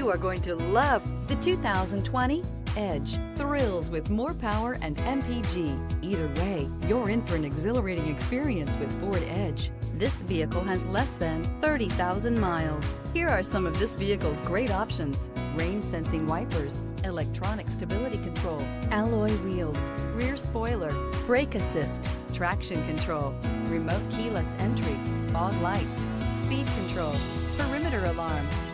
You are going to love the 2020 Edge. Thrills with more power and MPG. Either way, you're in for an exhilarating experience with Ford Edge. This vehicle has less than 30,000 miles. Here are some of this vehicle's great options. Rain sensing wipers, electronic stability control, alloy wheels, rear spoiler, brake assist, traction control, remote keyless entry, fog lights, speed control, perimeter alarm.